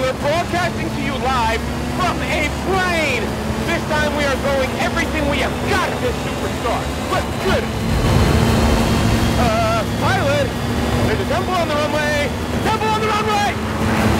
Tyler, broadcasting to you live from a plane. This time we are going everything we have got at this superstar. But good. Uh, pilot, there's a temple on the runway. Temple on the runway!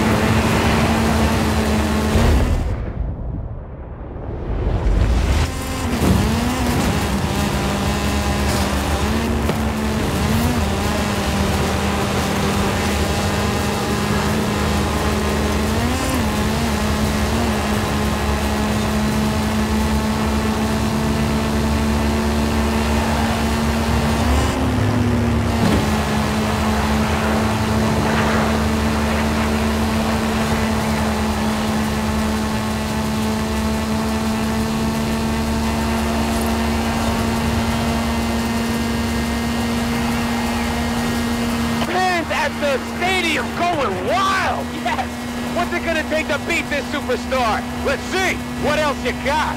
Superstar? Let's see! What else you got?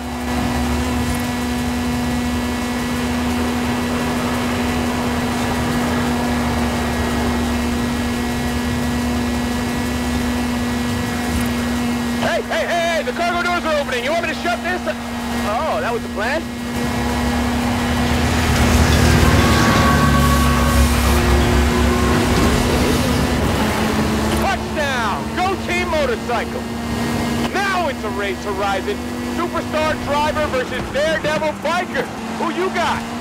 Hey, hey, hey, hey! The cargo doors are opening! You want me to shut this? Oh, that was the plan? Touchdown! Go Team Motorcycle! It's a race horizon. Superstar driver versus Daredevil biker. Who you got?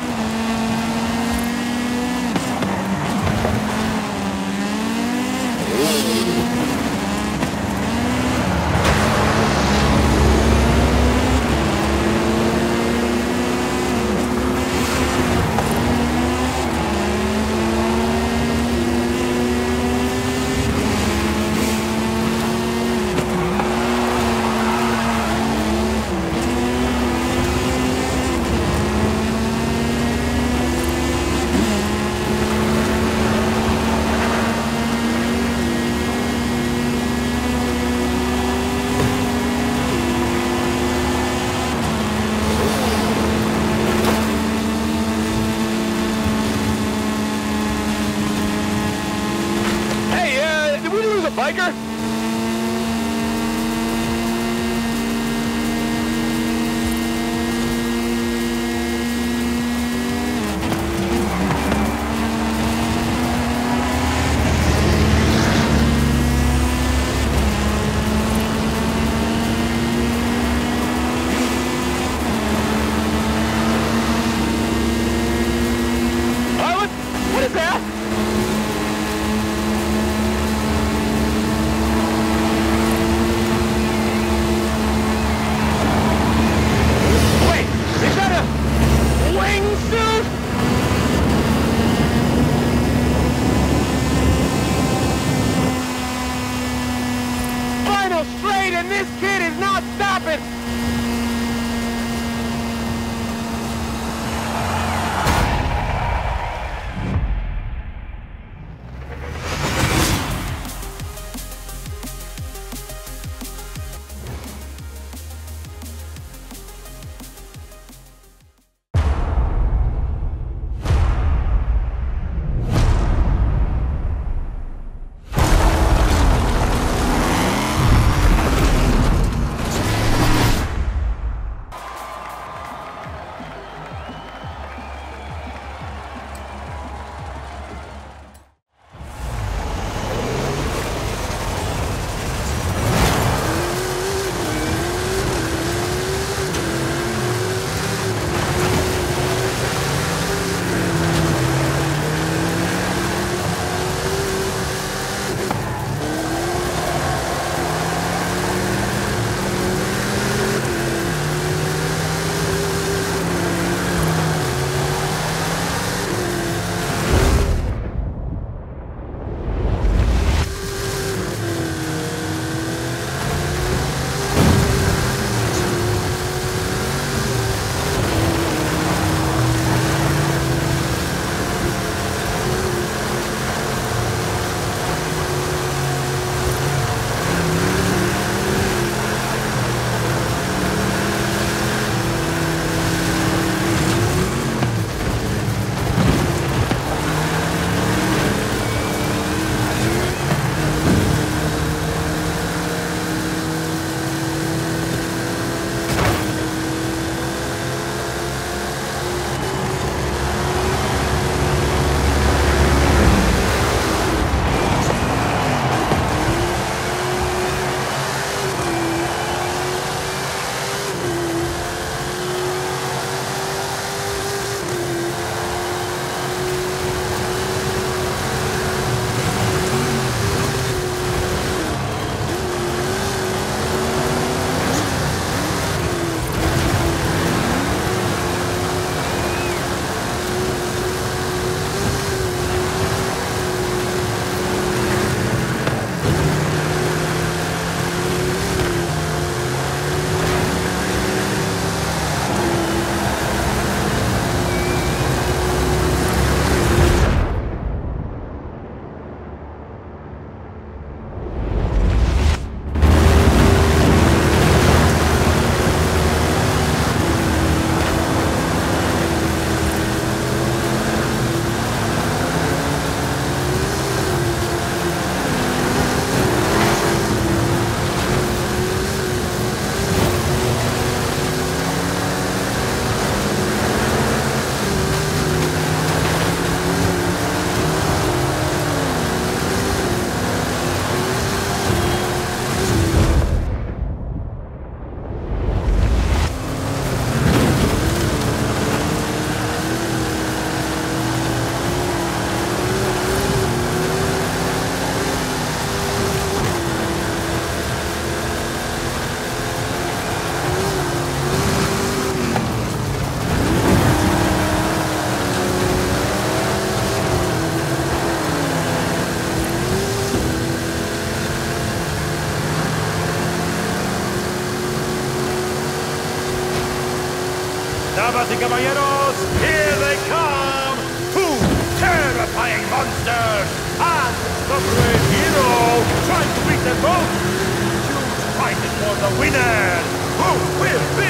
Fighting for the winner! Who will be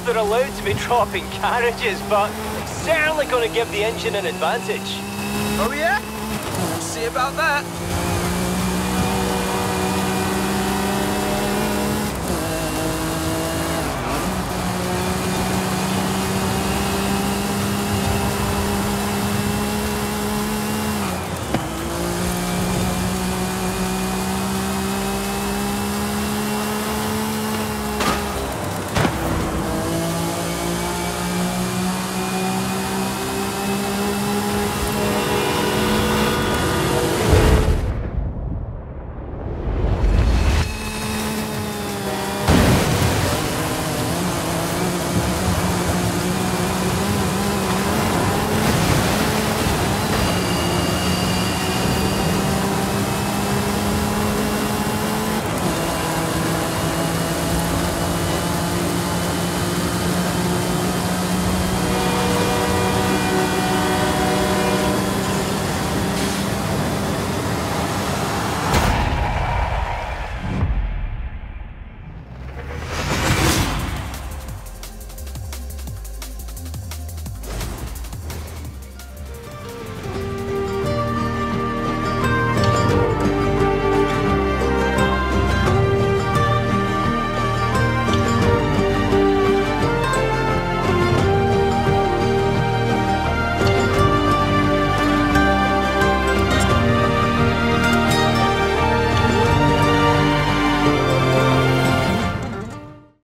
if they're allowed to be dropping carriages, but certainly going to give the engine an advantage. Oh yeah? We'll see about that.